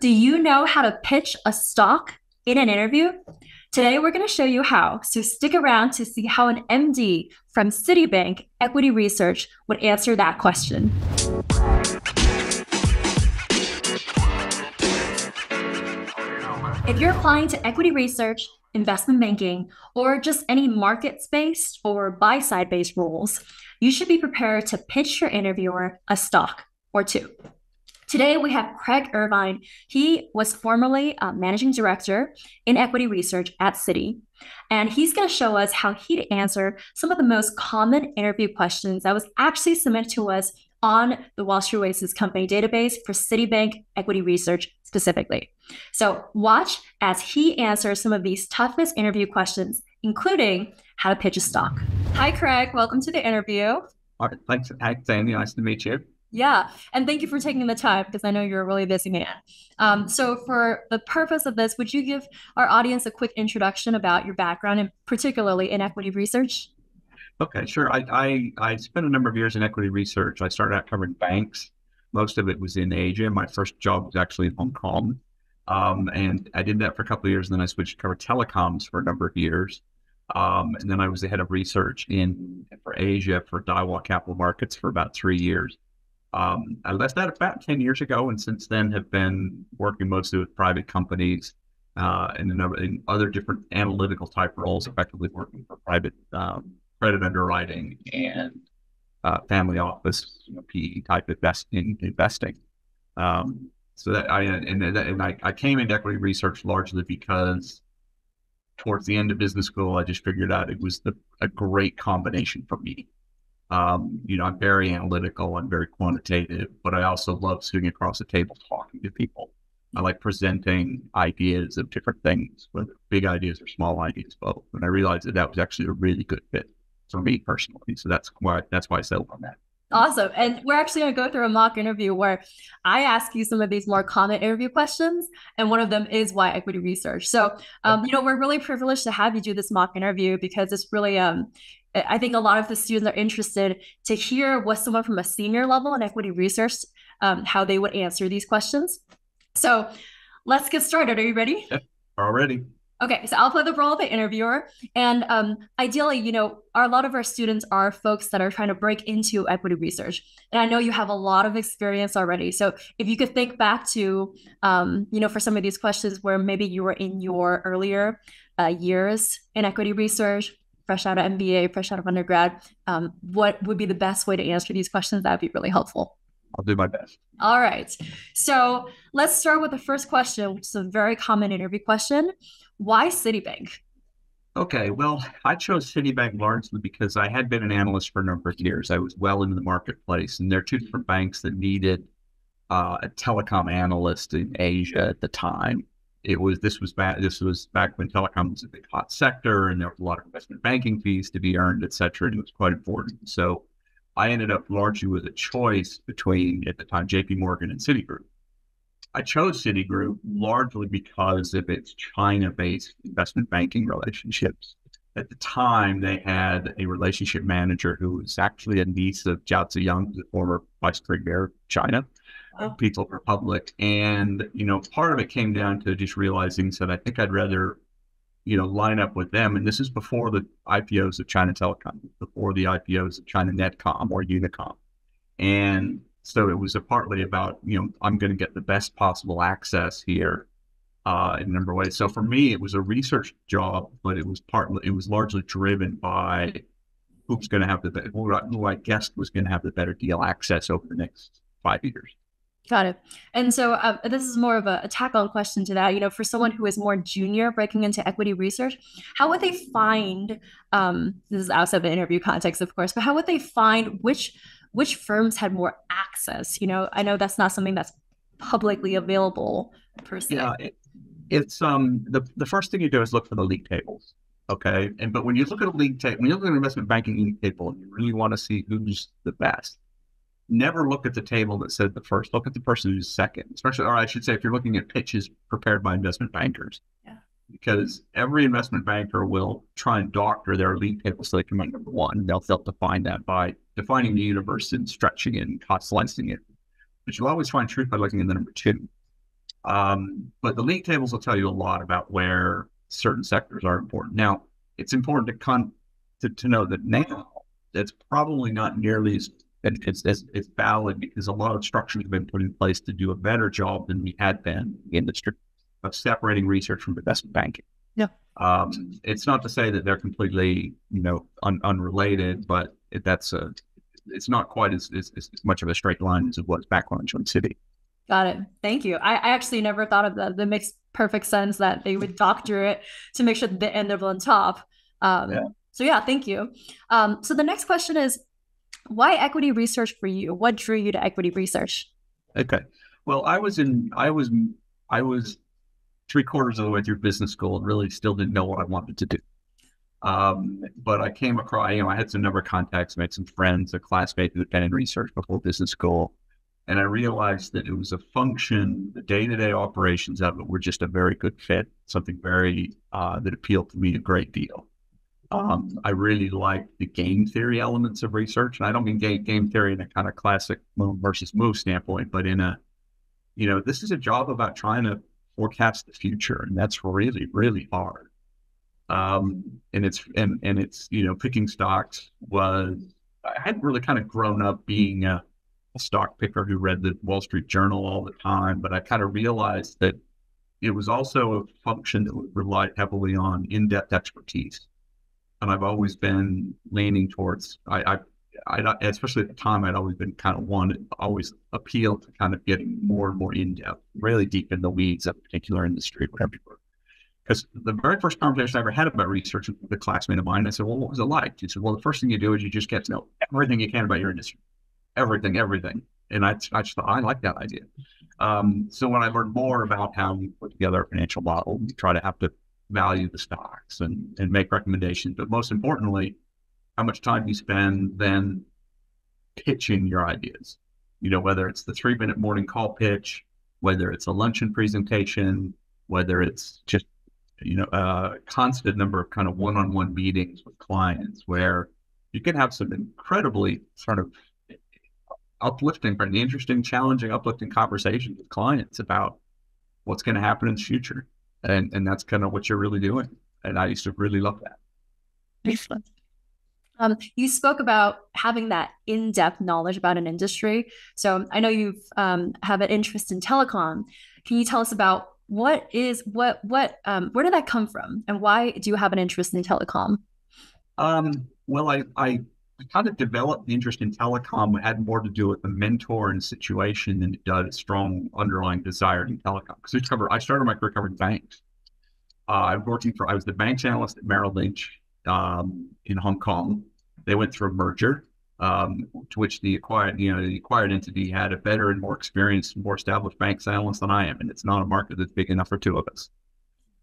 Do you know how to pitch a stock in an interview? Today, we're going to show you how. So stick around to see how an MD from Citibank Equity Research would answer that question. If you're applying to equity research, investment banking, or just any market based or buy side based roles, you should be prepared to pitch your interviewer a stock or two. Today, we have Craig Irvine. He was formerly a managing director in equity research at Citi. And he's going to show us how he'd answer some of the most common interview questions that was actually submitted to us on the Wall Street Oasis Company database for Citibank equity research specifically. So watch as he answers some of these toughest interview questions, including how to pitch a stock. Hi, Craig. Welcome to the interview. All right. Thanks. Thanks. Nice to meet you. Yeah, and thank you for taking the time because I know you're a really busy man. Um, so, for the purpose of this, would you give our audience a quick introduction about your background and particularly in equity research? Okay, sure. I, I, I spent a number of years in equity research. I started out covering banks. Most of it was in Asia. My first job was actually in Hong Kong. Um, and I did that for a couple of years. And then I switched to cover telecoms for a number of years. Um, and then I was the head of research in for Asia for Daiwa Capital Markets for about three years. Um, I left that about 10 years ago, and since then have been working mostly with private companies uh, and in other different analytical type roles, effectively working for private um, credit underwriting and uh, family office, you know, PE type investing. investing. Um, so that I and, and I, I came into equity research largely because towards the end of business school, I just figured out it was the, a great combination for me. Um, you know, I'm very analytical, I'm very quantitative, but I also love sitting across the table talking to people. I like presenting ideas of different things, whether big ideas or small ideas, both. And I realized that that was actually a really good fit for me personally. So that's why that's why I settled on that. Awesome. And we're actually going to go through a mock interview where I ask you some of these more common interview questions. And one of them is why equity research. So, um, you know, we're really privileged to have you do this mock interview because it's really, um, I think a lot of the students are interested to hear what someone from a senior level in equity research, um, how they would answer these questions. So let's get started. Are you ready? Yep, already. Okay, so I'll play the role of the interviewer. And um, ideally, you know, our, a lot of our students are folks that are trying to break into equity research. And I know you have a lot of experience already. So if you could think back to, um, you know, for some of these questions where maybe you were in your earlier uh, years in equity research, fresh out of MBA, fresh out of undergrad, um, what would be the best way to answer these questions? That would be really helpful. I'll do my best. All right. So let's start with the first question, which is a very common interview question. Why Citibank? Okay, well, I chose Citibank largely because I had been an analyst for a number of years. I was well into the marketplace, and there are two different banks that needed uh, a telecom analyst in Asia at the time. It was this was back this was back when telecom was a big hot sector, and there was a lot of investment banking fees to be earned, et cetera, and it was quite important. So I ended up largely with a choice between at the time JP Morgan and Citigroup. I chose Citigroup largely because of its China based investment banking relationships. At the time, they had a relationship manager who was actually a niece of Zhao Ziyang, the former vice premier of China, oh. People's Republic. And, you know, part of it came down to just realizing that I think I'd rather you know, line up with them. And this is before the IPOs of China Telecom, before the IPOs of China Netcom or Unicom. And so it was a partly about, you know, I'm going to get the best possible access here uh, in a number of ways. So for me, it was a research job, but it was partly, it was largely driven by who's going to have the, I, who I guessed was going to have the better deal access over the next five years. Got it. And so uh, this is more of a, a tack-on question to that. You know, for someone who is more junior breaking into equity research, how would they find? Um, this is outside the interview context, of course, but how would they find which which firms had more access? You know, I know that's not something that's publicly available per se. Yeah, it, it's um the the first thing you do is look for the league tables. Okay, and but when you look at a league table, when you look at an investment banking league table, you really want to see who's the best never look at the table that said the first. Look at the person who's second, especially, or I should say, if you're looking at pitches prepared by investment bankers. Yeah. Because every investment banker will try and doctor their league table so they can make number one. They'll, they'll define that by defining the universe and stretching it and cost slicing it. But you'll always find truth by looking at the number two. Um, but the league tables will tell you a lot about where certain sectors are important. Now, it's important to con to, to know that now that's probably not nearly as it's, it's, it's valid because a lot of structures have been put in place to do a better job than we had been in the industry of separating research from investment banking. Yeah. Um, it's not to say that they're completely, you know, un, unrelated, but it, that's a, it's not quite as, as, as much of a straight line as it was back when I joined Citi. Got it. Thank you. I, I actually never thought of that. That makes perfect sense that they would doctor it to make sure that they end up on top. Um, yeah. So yeah, thank you. Um, so the next question is, why equity research for you? What drew you to equity research? Okay. Well, I was in, I was, I was three quarters of the way through business school and really still didn't know what I wanted to do. Um, but I came across, you know, I had some number of contacts, made some friends, a classmate who had been in research before business school. And I realized that it was a function, the day to day operations of it were just a very good fit, something very, uh, that appealed to me a great deal. Um, I really like the game theory elements of research. And I don't mean game, game theory in a kind of classic move versus move standpoint, but in a, you know, this is a job about trying to forecast the future. And that's really, really hard. Um, and it's, and, and it's, you know, picking stocks was, I hadn't really kind of grown up being a, a stock picker who read the Wall Street Journal all the time, but I kind of realized that it was also a function that relied heavily on in-depth expertise and I've always been leaning towards. I, I, I, especially at the time, I'd always been kind of one, always appealed to kind of getting more and more in depth, really deep in the weeds of a particular industry, whatever you were. Because the very first conversation I ever had about research with a classmate of mine, I said, "Well, what was it like?" He said, "Well, the first thing you do is you just get to know everything you can about your industry, everything, everything." And I, I just thought I like that idea. Um, so when I learned more about how we put together a financial model, we try to have to value the stocks and, and make recommendations. But most importantly, how much time you spend then pitching your ideas. You know, whether it's the three minute morning call pitch, whether it's a luncheon presentation, whether it's just, you know, a constant number of kind of one on one meetings with clients where you can have some incredibly sort of uplifting, and interesting, challenging, uplifting conversations with clients about what's going to happen in the future and and that's kind of what you're really doing. And I used to really love that. Excellent. Um, you spoke about having that in-depth knowledge about an industry. So I know you've um, have an interest in telecom. Can you tell us about what is what what um, where did that come from, and why do you have an interest in telecom? Um, well, I, I I kind of developed the interest in telecom. It had more to do with the mentor and situation than it does a strong underlying desire in telecom. Because cover, I started my career covering banks. Uh, I was working for, I was the banks analyst at Merrill Lynch um, in Hong Kong. They went through a merger, um, to which the acquired, you know, the acquired entity had a better and more experienced, more established banks analyst than I am, and it's not a market that's big enough for two of us.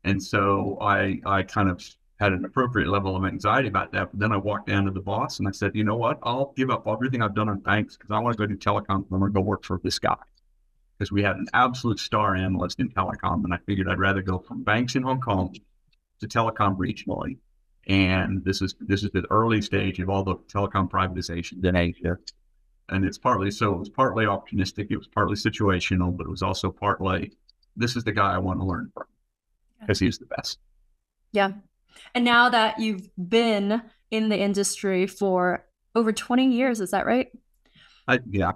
And so I, I kind of had an appropriate level of anxiety about that. But then I walked down to the boss and I said, you know what? I'll give up everything I've done on banks because I want to go do telecom. I'm going to go work for this guy. Because we had an absolute star analyst in telecom. And I figured I'd rather go from banks in Hong Kong to telecom regionally. And this is this is the early stage of all the telecom privatizations in Asia. And it's partly so it was partly opportunistic, it was partly situational, but it was also partly this is the guy I want to learn from because he's the best. Yeah. And now that you've been in the industry for over 20 years, is that right? I, yeah.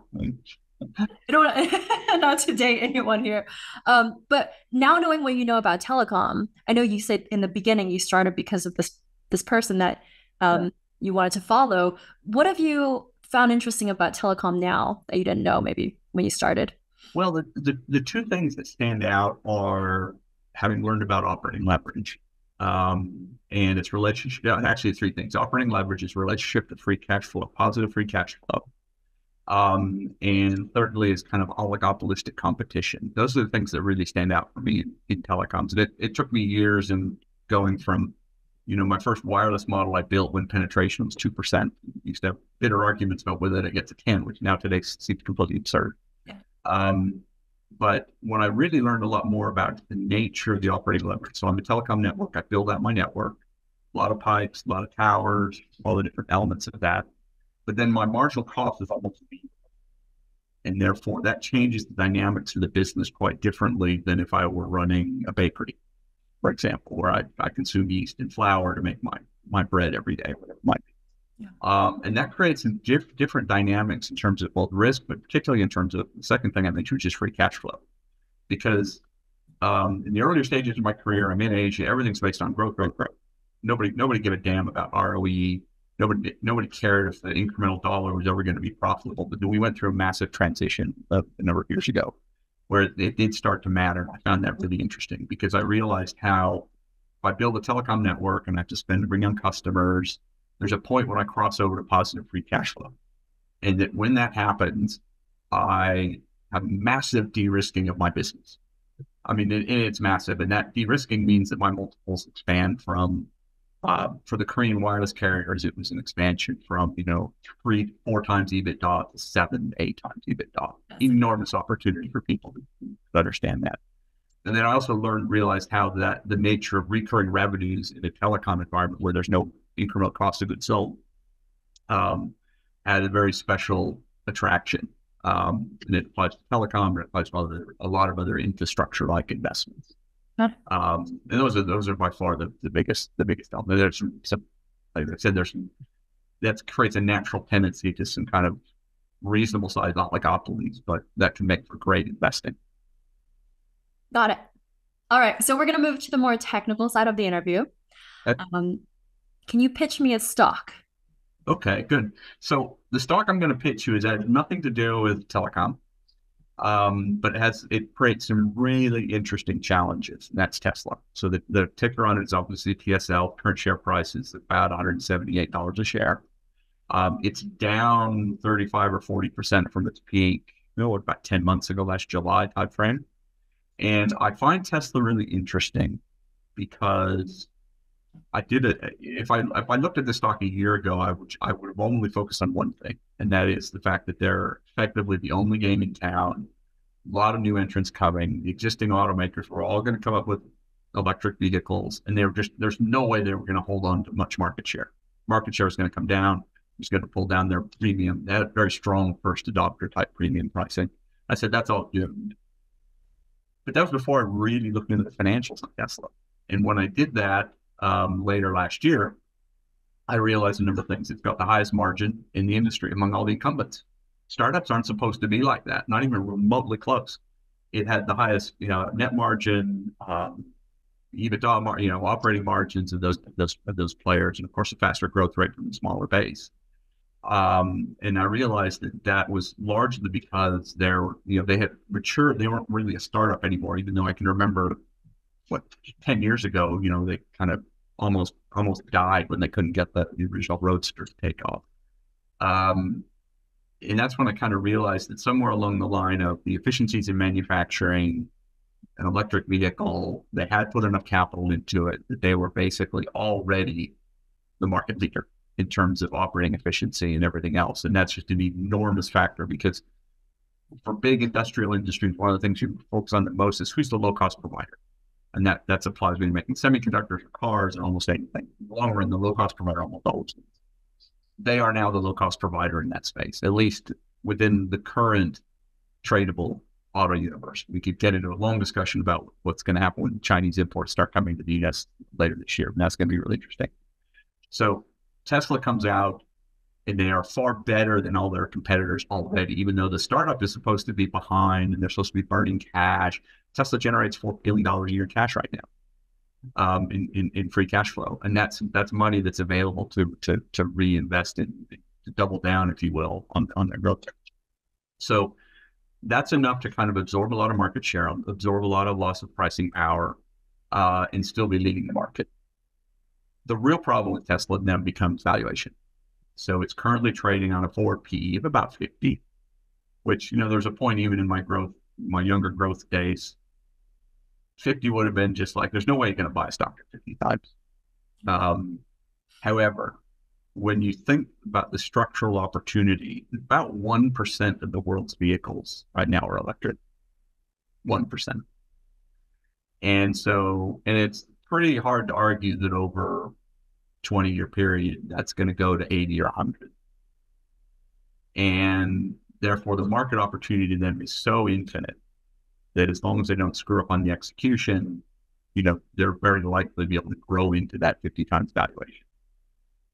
I don't not to date anyone here. Um, but now knowing what you know about telecom, I know you said in the beginning you started because of this this person that um, yeah. you wanted to follow. What have you found interesting about telecom now that you didn't know maybe when you started? Well, the, the, the two things that stand out are having learned about operating leverage um, and its relationship, actually three things. Operating leverage is relationship to free cash flow, positive free cash flow. Um, and thirdly is kind of oligopolistic competition. Those are the things that really stand out for me in, in telecoms. And it, it took me years in going from, you know, my first wireless model I built when penetration was 2%. used to have bitter arguments about whether it gets to 10, which now today seems completely absurd. Yeah. Um, but when I really learned a lot more about the nature of the operating leverage, so I'm a telecom network, I build out my network, a lot of pipes, a lot of towers, all the different elements of that. But then my marginal cost is almost zero. And therefore, that changes the dynamics of the business quite differently than if I were running a bakery, for example, where I, I consume yeast and flour to make my, my bread every day, whatever it might. Yeah. Um, and that creates some diff- different dynamics in terms of both risk, but particularly in terms of the second thing I mentioned, which is free cash flow. Because um, in the earlier stages of my career, I'm in Asia, everything's based on growth, growth, growth. Nobody, nobody give a damn about ROE. Nobody, nobody cared if the incremental dollar was ever going to be profitable. But we went through a massive transition a number of years ago where it did start to matter. I found that really interesting because I realized how if I build a telecom network and I have to spend to bring on customers, there's a point when I cross over to positive free cash flow. And that when that happens, I have massive de-risking of my business. I mean, it, it's massive, and that de-risking means that my multiples expand from uh, for the Korean wireless carriers, it was an expansion from you know three, four times EBITDA to seven, eight times EBITDA. Enormous opportunity for people to understand that. And then I also learned, realized how that the nature of recurring revenues in a telecom environment where there's no incremental cost of goods sold um, had a very special attraction. Um, and it applies to telecom, it applies to other, a lot of other infrastructure like investments. Huh. Um, and those are those are by far the, the biggest the biggest element. There's some, some like I said, there's some that creates a natural tendency to some kind of reasonable size not like oligopolies, but that can make for great investing. Got it. All right, so we're going to move to the more technical side of the interview. Okay. Um, can you pitch me a stock? Okay, good. So the stock I'm going to pitch you is has nothing to do with telecom, um, but it has it creates some really interesting challenges. And that's Tesla. So the, the ticker on it is obviously TSL. Current share price is about $178 a share. Um, it's down 35 or 40 percent from its peak. You know, about 10 months ago, last July timeframe. And I find Tesla really interesting because I did it. If I if I looked at the stock a year ago, I would I would have only focused on one thing, and that is the fact that they're effectively the only game in town. A lot of new entrants coming. The existing automakers were all going to come up with electric vehicles, and they were just there's no way they were going to hold on to much market share. Market share is going to come down. It's going to pull down their premium. They had very strong first adopter type premium pricing. I said that's all doomed. But that was before I really looked into the financials of Tesla. And when I did that, um, later last year, I realized a number of things. It's got the highest margin in the industry among all the incumbents. Startups aren't supposed to be like that, not even remotely close. It had the highest, you know, net margin, um, EBITDA, mar- you know, operating margins of those those of those players, and of course, a faster growth rate from a smaller base. Um, and I realized that that was largely because they're, you know, they had matured. They weren't really a startup anymore, even though I can remember what 10 years ago, you know, they kind of almost almost died when they couldn't get the, original Roadster to take off. Um, and that's when I kind of realized that somewhere along the line of the efficiencies in manufacturing an electric vehicle, they had put enough capital into it that they were basically already the market leader in terms of operating efficiency and everything else. And that's just an enormous factor because for big industrial industries, one of the things you focus on the most is who's the low cost provider. And that, that applies when you're making semiconductors or cars and almost anything. Long run, the low cost provider almost always They are now the low cost provider in that space, at least within the current tradable auto universe. We could get into a long discussion about what's going to happen when Chinese imports start coming to the US later this year. And that's going to be really interesting. So Tesla comes out and they are far better than all their competitors already, even though the startup is supposed to be behind and they're supposed to be burning cash. Tesla generates $4 billion a year in cash right now. Um, in, in, in, free cash flow, and that's that's money that's available to to to reinvest in, to double down, if you will, on on their growth. So that's enough to kind of absorb a lot of market share, absorb a lot of loss of pricing power, uh, and still be leading the market. The real problem with Tesla then becomes valuation. So it's currently trading on a forward PE of about 50, which, you know, there's a point even in my growth, my younger growth days, 50 would have been just like, there's no way you're going to buy a stock at 50 times. Um, however, when you think about the structural opportunity, about 1% of the world's vehicles right now are electric. 1%. And so, and it's pretty hard to argue that over 20 year period, that's going to go to 80 or 100. And therefore, the market opportunity then is so infinite that as long as they don't screw up on the execution, you know, they're very likely to be able to grow into that 50 times valuation.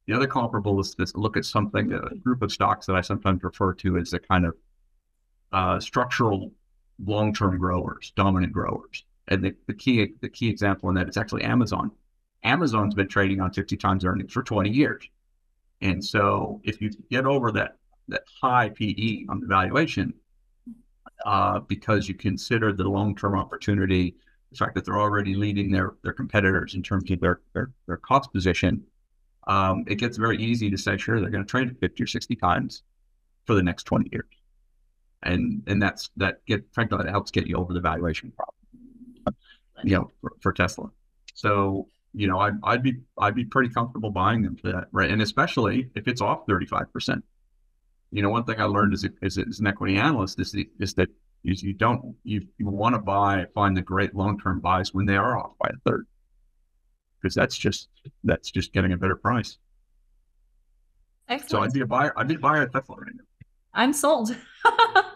The other comparable is to look at something, a group of stocks that I sometimes refer to as a kind of uh, structural long-term growers, dominant growers. And the, the key the key example in that is actually Amazon. Amazon's been trading on 50 times earnings for 20 years. And so if you get over that that high PE on the valuation, uh, because you consider the long-term opportunity, the fact that they're already leading their their competitors in terms of their their, their cost position, um, it gets very easy to say, sure, they're going to trade 50 or 60 times for the next 20 years. And and that's that get frankly that helps get you over the valuation problem. You know, for, for Tesla. So you know, I'd, I'd be I'd be pretty comfortable buying them for that, right? And especially if it's off thirty five percent. You know, one thing I learned as, a, as, as an equity analyst is, the, is that is you don't you, you want to buy find the great long term buys when they are off by a third, because that's just that's just getting a better price. Excellent. So I'd be a buyer. I'd be a buyer at Tesla right now. I'm sold.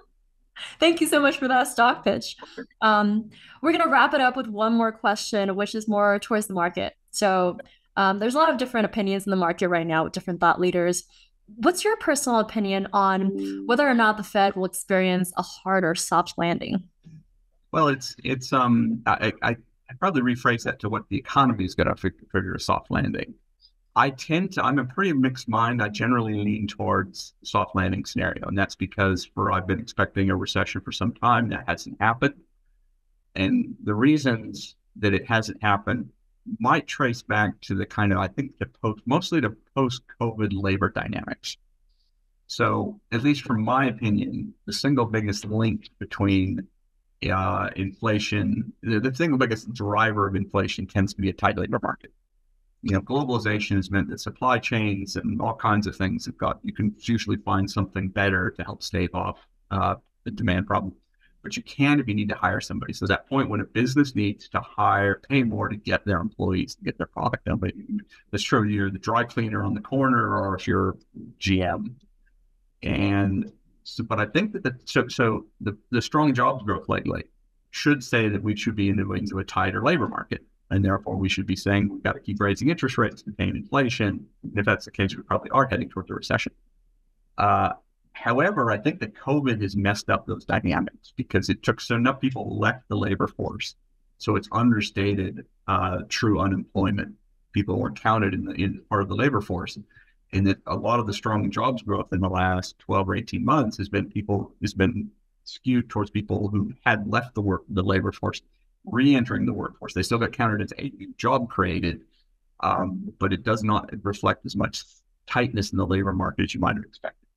Thank you so much for that stock pitch. Um, we're going to wrap it up with one more question, which is more towards the market. So, um, there's a lot of different opinions in the market right now with different thought leaders. What's your personal opinion on whether or not the Fed will experience a hard or soft landing? Well, it's it's um I I i probably rephrase that to what the economy is going to figure a soft landing. I tend to, I'm a pretty mixed mind. I generally lean towards soft landing scenario. And that's because for I've been expecting a recession for some time. That hasn't happened. And the reasons that it hasn't happened might trace back to the kind of, I think, the post, mostly the post COVID labor dynamics. So, at least from my opinion, the single biggest link between uh, inflation, the, the single biggest driver of inflation tends to be a tight labor market you know, globalization has meant that supply chains and all kinds of things have got, you can usually find something better to help stave off uh, the demand problem. But you can if you need to hire somebody. So that point when a business needs to hire, pay more to get their employees to get their product done. But that's true. You're the dry cleaner on the corner, or if you're GM. And so, but I think that the so, so the, the strong jobs growth lately should say that we should be moving into a tighter labor market. And therefore, we should be saying we've got to keep raising interest rates to contain inflation. And if that's the case, we probably are heading towards a recession. Uh, however, I think that COVID has messed up those dynamics because it took so enough people left the labor force. So it's understated uh, true unemployment. People weren't counted in the in part of the labor force. And that a lot of the strong jobs growth in the last 12 or 18 months has been people has been skewed towards people who had left the work the labor force re-entering the workforce. They still got counted as a job created, um, but it does not reflect as much tightness in the labor market as you might have expected.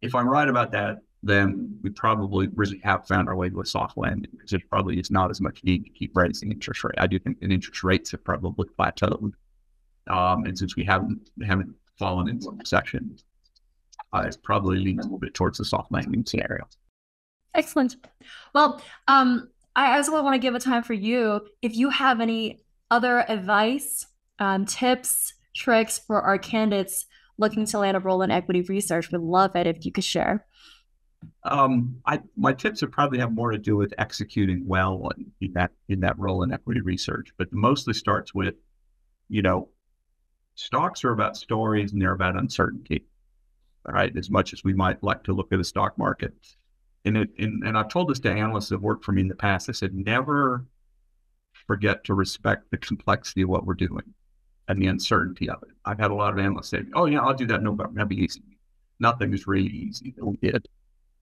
If I'm right about that, then we probably really have found our way to a soft landing because there probably is not as much need to keep raising interest rate. I do think that interest rates have probably plateaued, um, and since we haven't haven't fallen into recession, uh, it's probably leaning a little bit towards the soft landing scenario. Excellent. Well, um, I also want to give a time for you if you have any other advice, um, tips, tricks for our candidates looking to land a role in equity research. We'd love it if you could share. Um, I my tips would probably have more to do with executing well in, that in that role in equity research, but mostly starts with, you know, stocks are about stories and they're about uncertainty. All right, as much as we might like to look at the stock market, and it, and, and I've told this to analysts that worked for me in the past. I said, never forget to respect the complexity of what we're doing and the uncertainty of it. I've had a lot of analysts say, "Oh yeah, I'll do that. No problem. That'd be easy." Nothing is really easy that we did.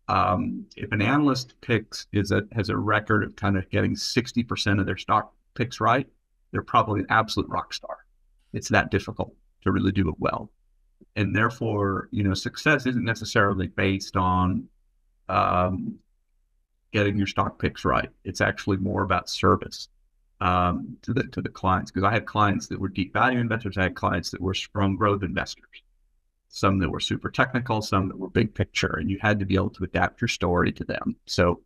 Um, if an analyst picks is a has a record of kind of getting sixty percent of their stock picks right, they're probably an absolute rock star. It's that difficult to really do it well, and therefore, you know, success isn't necessarily based on um, getting your stock picks right. It's actually more about service um, to the to the clients because I had clients that were deep value investors. I had clients that were strong growth investors. Some that were super technical, some that were big picture, and you had to be able to adapt your story to them. So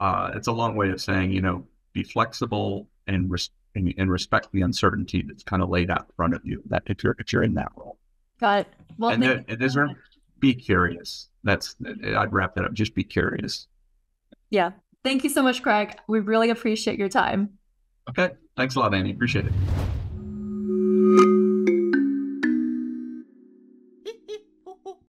uh, it's a long way of saying, you know, be flexible and, res- and, and respect the uncertainty that's kind of laid out in front of you. That if you're if you're in that role. Got it. Well, and, then, and be curious that's I'd wrap that up. Just be curious. Yeah. Thank you so much, Craig. We really appreciate your time. Okay. Thanks a lot, Annie. Appreciate it.